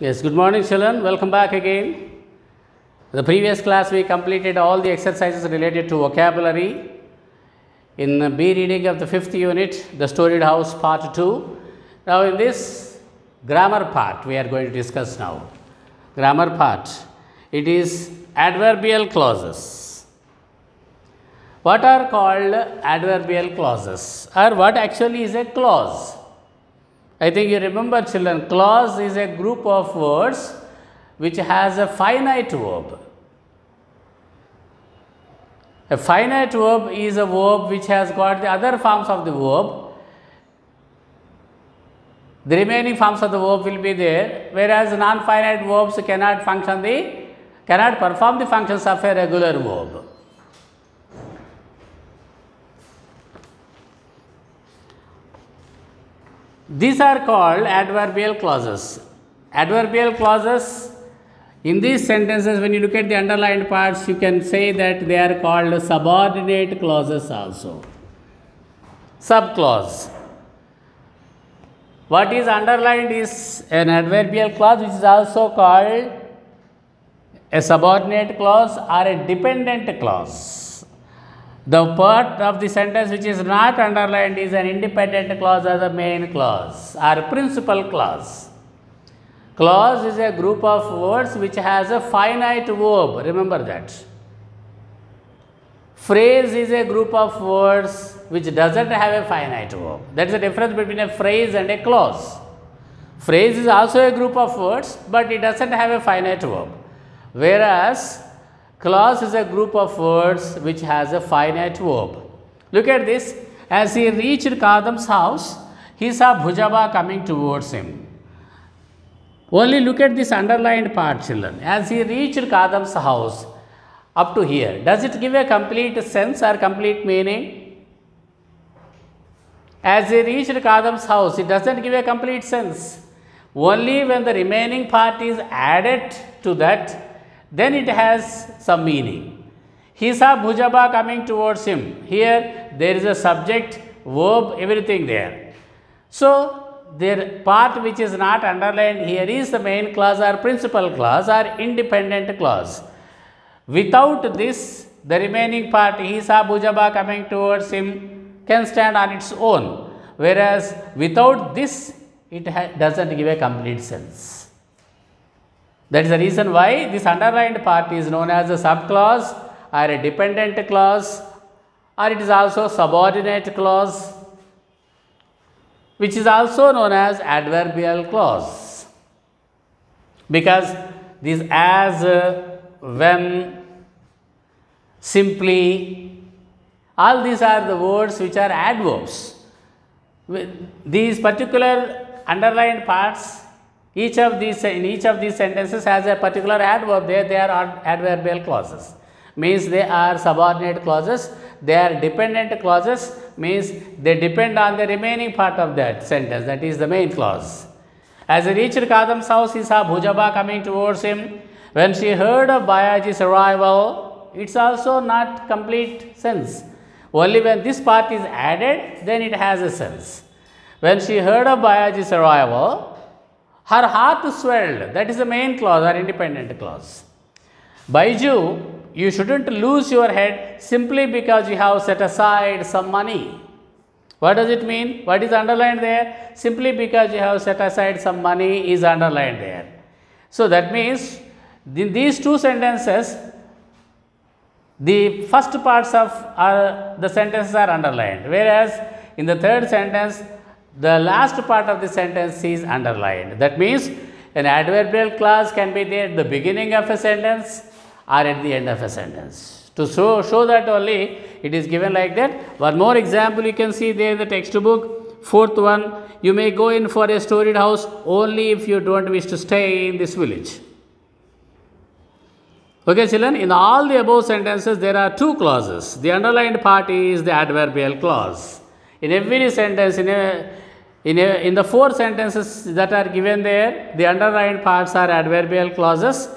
Yes, good morning children. Welcome back again. The previous class we completed all the exercises related to vocabulary. In the B reading of the fifth unit, the storied house part 2. Now in this grammar part we are going to discuss now. Grammar part. It is adverbial clauses. What are called adverbial clauses or what actually is a clause? I think you remember children, clause is a group of words which has a finite verb. A finite verb is a verb which has got the other forms of the verb. The remaining forms of the verb will be there, whereas non-finite verbs cannot function the cannot perform the functions of a regular verb. These are called adverbial clauses. Adverbial clauses in these sentences, when you look at the underlined parts, you can say that they are called subordinate clauses also. Subclause. What is underlined is an adverbial clause which is also called a subordinate clause or a dependent clause. The part of the sentence which is not underlined is an independent clause or the main clause or principal clause. Clause is a group of words which has a finite verb. Remember that. Phrase is a group of words which doesn't have a finite verb. That is the difference between a phrase and a clause. Phrase is also a group of words, but it doesn't have a finite verb. Whereas clause is a group of words which has a finite verb. Look at this. As he reached Kadam's house, he saw Bhujaba coming towards him. Only look at this underlined part, children. As he reached Kadam's house, up to here, does it give a complete sense or complete meaning? As he reached Kadam's house, it doesn't give a complete sense. Only when the remaining part is added to that, then it has some meaning. He saw Bhujaba coming towards him. Here, there is a subject, verb, everything there. So, their part which is not underlined here is the main clause or principal clause or independent clause. Without this, the remaining part, he saw Bhujaba coming towards him, can stand on its own. Whereas, without this, it doesn't give a complete sense. That is the reason why this underlined part is known as a subclause or a dependent clause or it is also subordinate clause which is also known as adverbial clause. Because this as when simply all these are the words which are adverbs. These particular underlined parts each of these in each of these sentences has a particular adverb. There they are adverbial clauses. Means they are subordinate clauses. They are dependent clauses. Means they depend on the remaining part of that sentence. That is the main clause. As he reached kadam's house he saw bhujaba coming towards him. When she heard of bayaji's arrival it's also not complete sense. Only when this part is added then it has a sense. When she heard of bayaji's arrival her heart swelled that is the main clause or independent clause baiju you shouldn't lose your head simply because you have set aside some money. What does it mean? What is underlined there? Simply because you have set aside some money is underlined there. So that means in these two sentences, the first parts of uh, the sentences are underlined, whereas in the third sentence, the last part of the sentence is underlined. That means an adverbial clause can be there at the beginning of a sentence or at the end of a sentence. To show, show that only it is given like that. One more example you can see there in the textbook. Fourth one, you may go in for a storied house only if you don't wish to stay in this village. Okay, children, in all the above sentences, there are two clauses. The underlined part is the adverbial clause. In every sentence, in a, in, a, in the four sentences that are given there, the underlined parts are adverbial clauses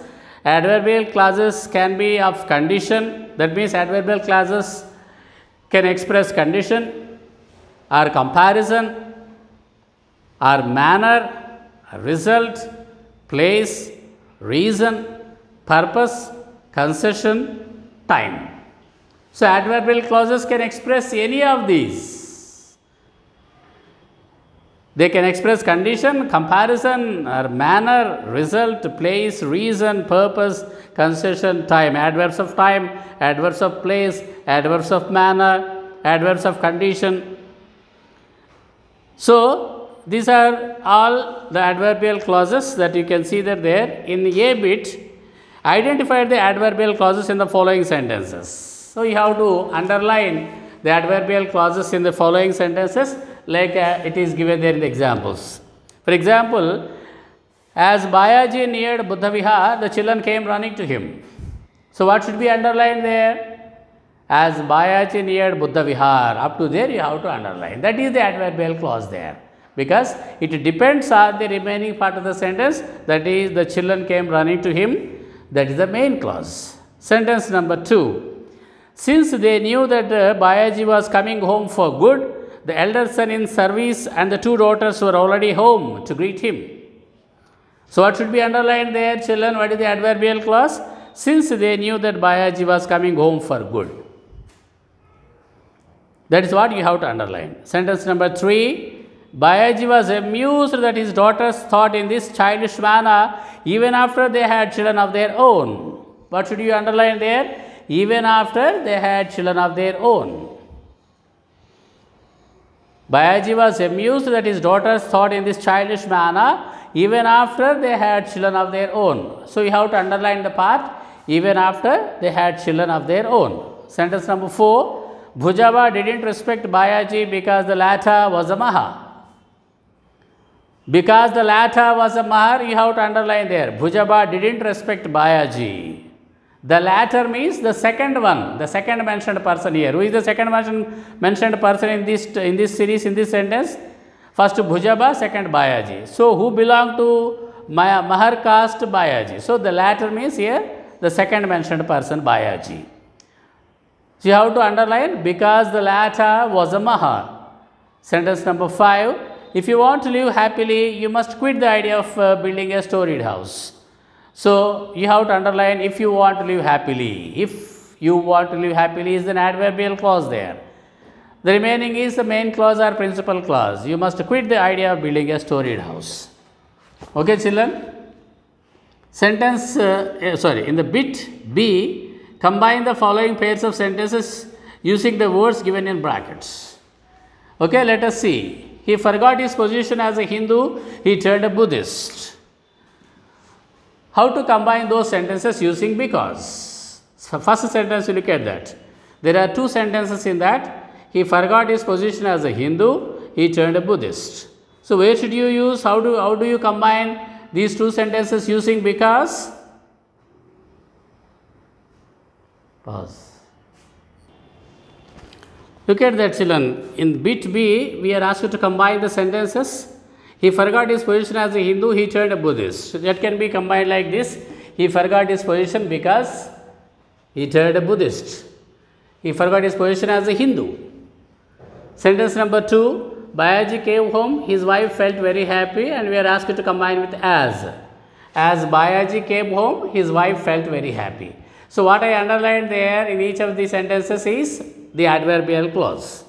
adverbial clauses can be of condition that means adverbial clauses can express condition or comparison or manner result place, reason, purpose, concession, time. So, adverbial clauses can express any of these. They can express condition, comparison, or manner, result, place, reason, purpose, concession, time. Adverbs of time, adverbs of place, adverbs of manner, adverbs of condition. So, these are all the adverbial clauses that you can see that there. In A bit, identify the adverbial clauses in the following sentences. So, you have to underline the adverbial clauses in the following sentences like uh, it is given there in the examples. For example, as Bayaji neared Buddha Vihar, the children came running to him. So, what should be underlined there? As Bayaji neared Buddha Vihar, up to there you have to underline. That is the adverbial clause there because it depends on the remaining part of the sentence that is the children came running to him that is the main clause. Sentence number 2. Since they knew that uh, Bayaji was coming home for good, the elder son in service and the two daughters were already home to greet him. So, what should be underlined there, children? What is the adverbial clause? Since they knew that Bayaji was coming home for good. That is what you have to underline. Sentence number three Bayaji was amused that his daughters thought in this childish manner even after they had children of their own. What should you underline there? Even after they had children of their own. Bayaji was amused that his daughters thought in this childish manner even after they had children of their own. So you have to underline the part even after they had children of their own. Sentence number 4 Bhujaba didn't respect Bayaji because the latter was a Maha. Because the latter was a Mahar, you have to underline there. Bhujaba didn't respect Bayaji. The latter means the second one, the second mentioned person here. Who is the second mentioned, mentioned person in this, in this series, in this sentence? First Bhujaba, second Bayaji. So, who belong to Mahar caste Bayaji? So, the latter means here the second mentioned person Bayaji. So, you have to underline because the latter was a Mahar. Sentence number 5. If you want to live happily, you must quit the idea of uh, building a storied house. So, you have to underline if you want to live happily. If you want to live happily is an adverbial clause there. The remaining is the main clause or principal clause. You must quit the idea of building a storied house. Okay, children? Sentence, uh, sorry, in the bit B, Combine the following pairs of sentences using the words given in brackets. Okay, let us see. He forgot his position as a Hindu, he turned a Buddhist. How to combine those sentences using because? So first sentence, you look at that. There are two sentences in that. He forgot his position as a Hindu, he turned a Buddhist. So where should you use? How do, how do you combine these two sentences using because? Pause. Look at that children. In bit B, we are asked to combine the sentences. He forgot his position as a Hindu, he turned a Buddhist. So that can be combined like this. He forgot his position because he turned a Buddhist. He forgot his position as a Hindu. Sentence number two, Bayaji came home, his wife felt very happy and we are asked to combine with as. As Bayaji came home, his wife felt very happy. So, what I underlined there in each of the sentences is the adverbial clause.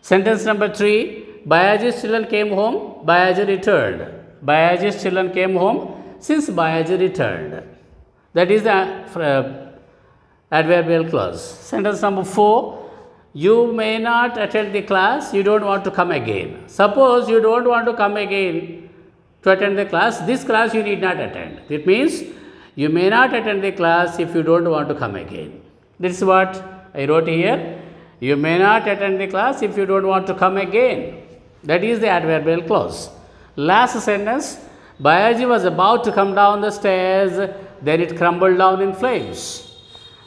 Sentence number 3 Bayaji's children came home, Bayaji returned. Bayaji's children came home since Bayaji returned. That is the uh, adverbial clause. Sentence number 4 you may not attend the class, you don't want to come again. Suppose you don't want to come again to attend the class, this class you need not attend. It means you may not attend the class if you don't want to come again. This is what I wrote here. You may not attend the class if you don't want to come again. That is the adverbial clause. Last sentence Bayaji was about to come down the stairs, then it crumbled down in flames.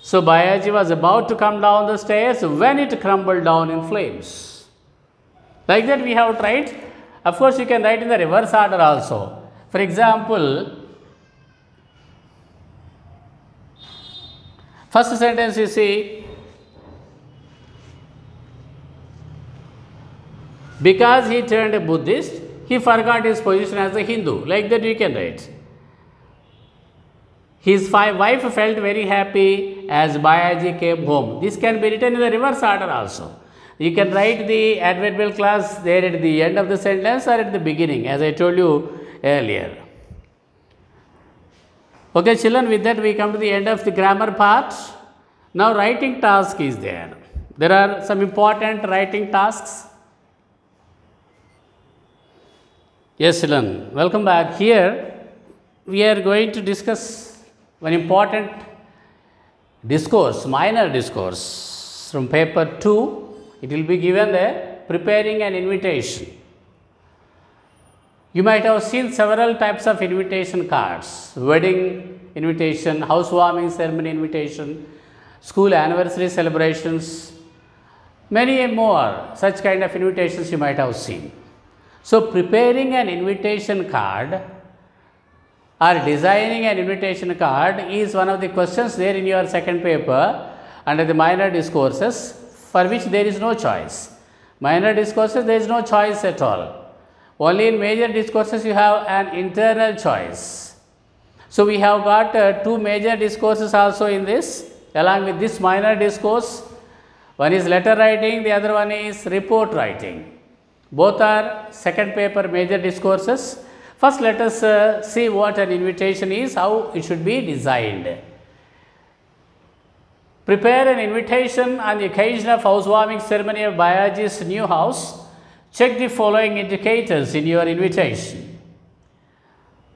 So Bayaji was about to come down the stairs when it crumbled down in flames. Like that, we have tried. Of course, you can write in the reverse order also. For example, First sentence you see, because he turned a Buddhist, he forgot his position as a Hindu. Like that you can write. His wife felt very happy as Bayaji came home. This can be written in the reverse order also. You can write the adverbial clause there at the end of the sentence or at the beginning, as I told you earlier. Okay, children, with that we come to the end of the grammar part. Now, writing task is there. There are some important writing tasks. Yes, children, welcome back. Here, we are going to discuss one important discourse, minor discourse from paper 2. It will be given there preparing an invitation. You might have seen several types of invitation cards wedding invitation, housewarming ceremony invitation, school anniversary celebrations, many more such kind of invitations you might have seen. So, preparing an invitation card or designing an invitation card is one of the questions there in your second paper under the minor discourses for which there is no choice. Minor discourses there is no choice at all. Only in major discourses you have an internal choice. So, we have got uh, two major discourses also in this along with this minor discourse. One is letter writing, the other one is report writing. Both are second paper major discourses. First, let us uh, see what an invitation is, how it should be designed. Prepare an invitation on the occasion of housewarming ceremony of Bayaji's new house. Check the following indicators in your invitation.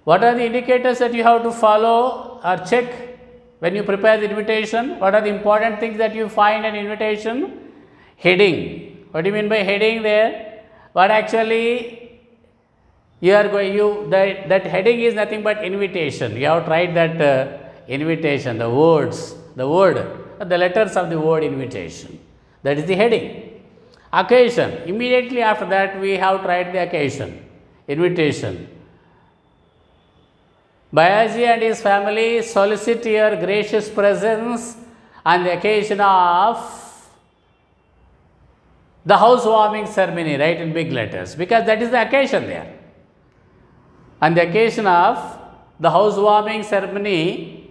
What are the indicators that you have to follow or check when you prepare the invitation? What are the important things that you find in invitation? Heading. What do you mean by heading there? What actually you are going you that, that heading is nothing but invitation. You have tried that uh, invitation, the words, the word, the letters of the word invitation. That is the heading. Occasion. Immediately after that, we have tried the occasion, invitation. Bayaji and his family solicit your gracious presence on the occasion of the housewarming ceremony, right in big letters, because that is the occasion there. On the occasion of the housewarming ceremony,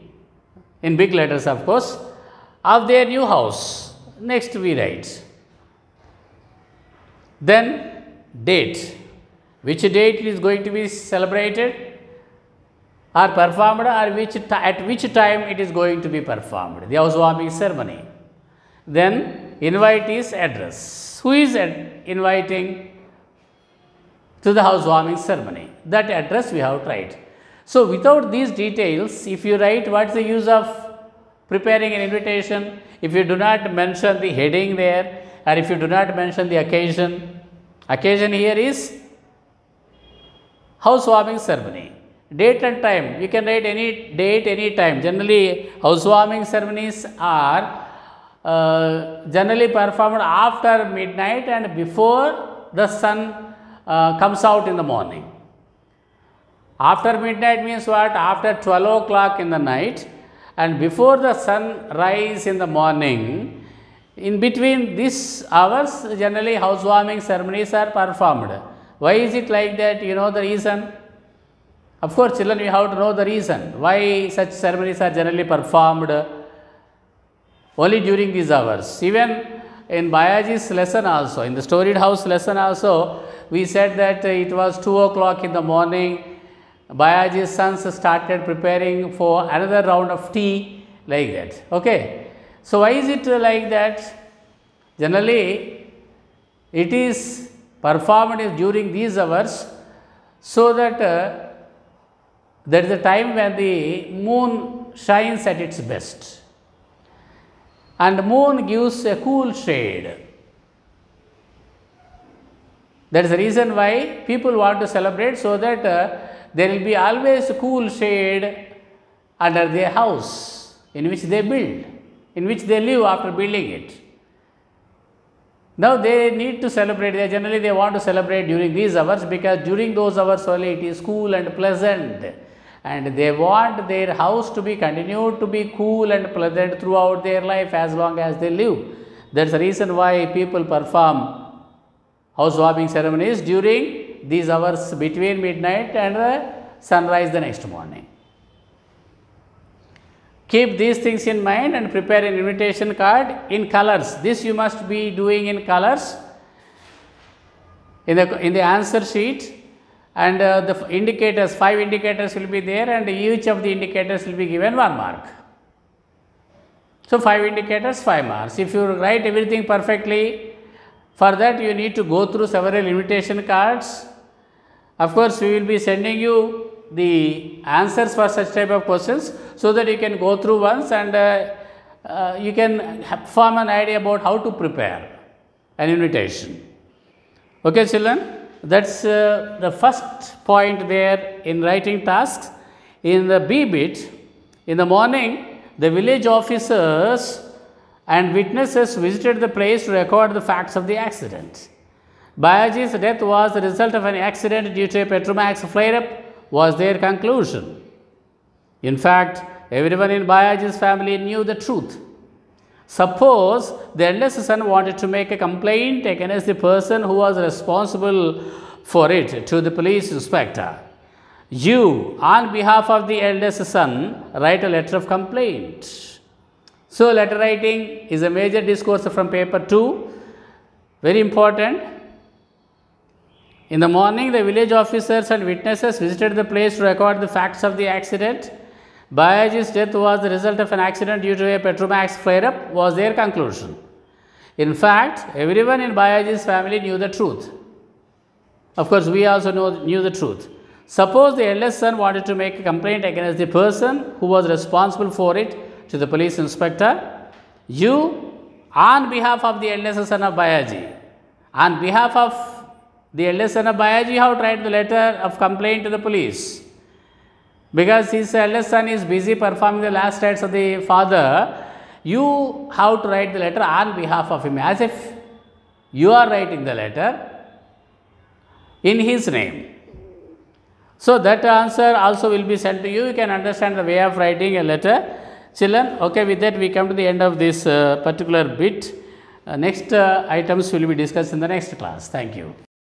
in big letters, of course, of their new house. Next, we write. Then, date. Which date is going to be celebrated? or performed or which at which time it is going to be performed the housewarming ceremony then invitee's address who is inviting to the housewarming ceremony. That address we have tried. So without these details if you write what is the use of preparing an invitation if you do not mention the heading there or if you do not mention the occasion occasion here is housewarming ceremony. Date and time. You can write any date any time. Generally housewarming ceremonies are uh, generally performed after midnight and before the sun uh, comes out in the morning. After midnight means what? After 12 o'clock in the night and before the sun rise in the morning in between these hours generally housewarming ceremonies are performed. Why is it like that? You know the reason? Of course, children, you have to know the reason why such ceremonies are generally performed only during these hours. Even in Bayaji's lesson also, in the storied house lesson also, we said that it was 2 o'clock in the morning. Bayaji's sons started preparing for another round of tea like that. Okay. So, why is it like that? Generally, it is performed during these hours so that uh, that is the time when the moon shines at its best and moon gives a cool shade. That is the reason why people want to celebrate so that uh, there will be always cool shade under their house in which they build, in which they live after building it. Now they need to celebrate, they generally they want to celebrate during these hours because during those hours only it is cool and pleasant and they want their house to be continued to be cool and pleasant throughout their life as long as they live. That's the reason why people perform housewarming ceremonies during these hours between midnight and sunrise the next morning. keep these things in mind and prepare an invitation card in colors. This you must be doing in colors in the, in the answer sheet and uh, the indicators, five indicators will be there and each of the indicators will be given one mark. So, 5 indicators 5 marks. If you write everything perfectly, for that you need to go through several invitation cards. Of course, we will be sending you the answers for such type of questions, so that you can go through once and uh, uh, you can form an idea about how to prepare an invitation. Okay, children, that's uh, the first point there in writing tasks. In the B bit, in the morning, the village officers and witnesses visited the place to record the facts of the accident. Bayaji's death was the result of an accident due to a Petromax flare-up was their conclusion. In fact, everyone in Bayaji's family knew the truth. Suppose the eldest son wanted to make a complaint against the person who was responsible for it to the police inspector. You, on behalf of the eldest son, write a letter of complaint. So, letter writing is a major discourse from paper 2, very important. In the morning, the village officers and witnesses visited the place to record the facts of the accident. Bayaji's death was the result of an accident due to a Petromax flare-up was their conclusion. In fact, everyone in Bayaji's family knew the truth. Of course, we also know, knew the truth. Suppose the eldest son wanted to make a complaint against the person who was responsible for it to the police inspector. You, on behalf of the eldest son of Bayaji, on behalf of the eldest son of Bayaji, have write the letter of complaint to the police. Because his eldest son is busy performing the last rites of the father, you have to write the letter on behalf of him as if you are writing the letter in his name. So, that answer also will be sent to you. You can understand the way of writing a letter. Children, okay, with that we come to the end of this uh, particular bit. Uh, next uh, items will be discussed in the next class. Thank you.